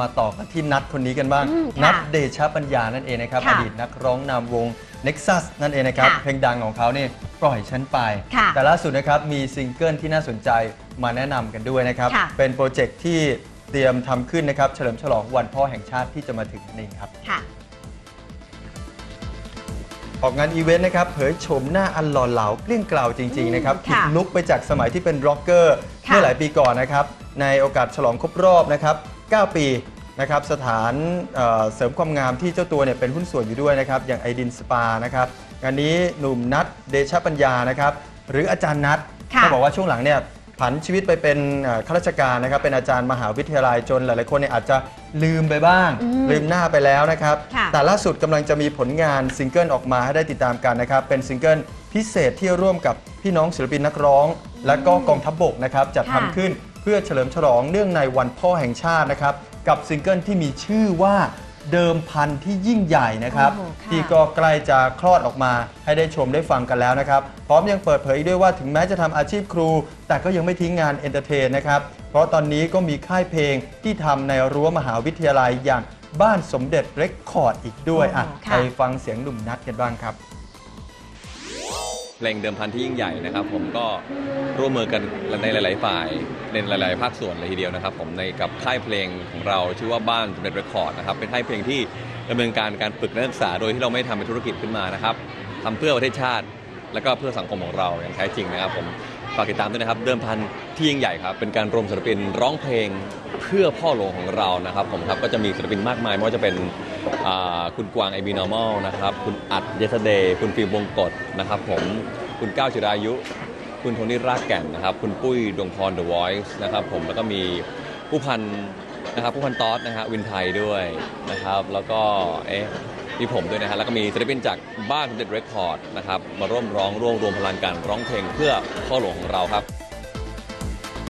มาต่อกันที่ณัฏฐ์คนนี้กันบ้างอืมค่ะณัฏฐ์เดชะปัญญานั่นเองนะครับค่ะอดีตนักร้องนำวง Nexus นั่นเองนะครับค่ะเพลงดังของเขาเนี่ยปล่อยฉันไปค่ะแต่ล่าสุดนะครับมีซิงเกิลที่น่าสนใจมาแนะนำกันด้วยนะครับค่ะเป็นโปรเจกต์ที่เตรียมทำขึ้นนะครับ เฉลิมฉลองวันพ่อแห่งชาติที่จะมาถึงนั่นเองครับค่ะออกงานอีเวนต์นะครับเผยโฉมหน้าอันหล่อเหลาเกลี้ยงเกล่าวจริง ๆ นะครับอืมผิดค่ะลุคไปจากสมัยที่เป็นร็อกเกอร์ค่ะเมื่อหลายปีก่อนนะครับ ในโอกาสฉลองครบรอบนะครับ 9 ปีนะครับสถานเอ่อเสริมความงามที่เจ้าตัวเนี่ยเป็นหุ้นส่วนอยู่ด้วยนะครับอย่างไอดินสปานะครับงานนี้หนุ่มณัฏฐ์เดชะปัญญานะครับหรืออาจารย์ณัฏฐ์ค่ะก็บอกว่าช่วงหลังเนี่ยผันชีวิตไปเป็นเอ่อข้าราชการนะครับ เป็นอาจารย์มหาวิทยาลัยจนหลายๆคนเนี่ยอาจจะลืมไปบ้างอืมลืมหน้าไปแล้วนะครับค่ะแต่ล่าสุดกำลังจะมีผลงานซิงเกิลออกมาให้ได้ติดตามกันนะครับ เป็นซิงเกิลพิเศษที่ร่วมกับพี่น้องศิลปินนักร้อง และก็กองทัพบกนะครับจัดค่ะทำขึ้นเพื่อเฉลิมฉลองเนื่องในวันพ่อแห่งชาตินะครับ กับซิงเกิลที่มีชื่อว่าเดิมพันที่ยิ่งใหญ่นะครับ โอ้โหค่ะ ที่ก็ใกล้จะคลอดออกมาให้ได้ชมได้ฟังกันแล้วนะครับ พร้อมยังเปิดเผยอีกด้วยว่าถึงแม้จะทำอาชีพครู แต่ก็ยังไม่ทิ้งงาน entertain นะครับ เพราะตอนนี้ก็มีค่ายเพลงที่ทำในรั้วมหาวิทยาลัยอย่างบ้านสมเด็จ Record อีกด้วยอะโอ้โหค่ะ ไปฟังเสียงหนุ่มณัฏฐ์กันบ้างครับ เพลงเดิมพันที่ยิ่งใหญ่นะครับ ผมก็ร่วมมือกันในหลาย ๆ ฝ่ายในหลาย ๆ ภาคส่วนเลยทีเดียวนะครับ ผมในกับค่ายเพลงของเราชื่อว่าบ้านสมเด็จเรคคอร์ดนะครับเป็นค่ายเพลงที่ดำเนินการการฝึกนักศึกษาโดยที่เราไม่ทำเป็นธุรกิจขึ้นมานะครับทำเพื่อประเทศชาติ และก็เพื่อสังคมของเราอย่างแท้จริงนะครับผมฝากติดตามด้วยนะครับเดิมพันที่ยิ่งใหญ่ครับเป็นการรวมศิลปินร้องเพลงเพื่อพ่อหลวงของเรานะครับ ผมครับก็จะมีศิลปินมากมายไม่ว่าจะเป็น คุณกวางไอบีนอร์มอลนะครับ คุณอัดเยสเดย์คุณฟิล์มวงกฎนะครับผม คุณก้าวจิรายุ คุณโทนี่รากแก่นนะครับ คุณปุ้ยดวงพร The Voice นะครับผม แล้วก็มีผู้พันนะครับผู้พันตอสนะฮะวินไทยด้วยนะครับ แล้วก็เอ๊ะมีผมด้วยนะฮะ แล้วก็มีศิลปินจากบ้านสมเด็จเรคคอร์ดนะครับ มาร่วมร้องร่วมรวมพลังกันร้องเพลงเพื่อพ่อหลวงของเราครับ